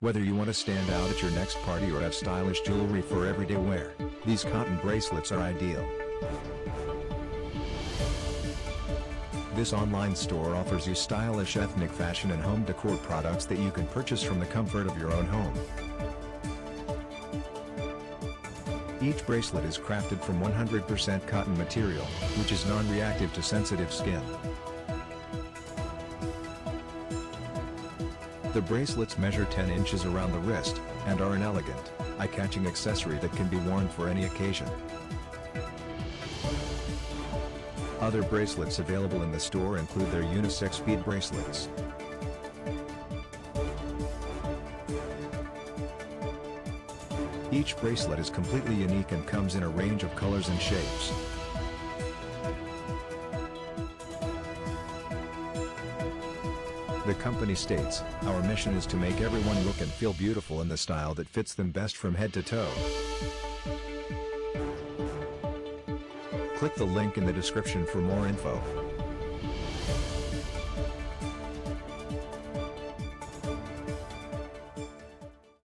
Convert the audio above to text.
Whether you want to stand out at your next party or have stylish jewelry for everyday wear, these cotton bracelets are ideal. This online store offers you stylish ethnic fashion and home decor products that you can purchase from the comfort of your own home. Each bracelet is crafted from 100% cotton material, which is non-reactive to sensitive skin. The bracelets measure 10 inches around the wrist, and are an elegant, eye-catching accessory that can be worn for any occasion. Other bracelets available in the store include their unisex bead bracelets. Each bracelet is completely unique and comes in a range of colors and shapes. The company states, our mission is to make everyone look and feel beautiful in the style that fits them best from head to toe. Click the link in the description for more info.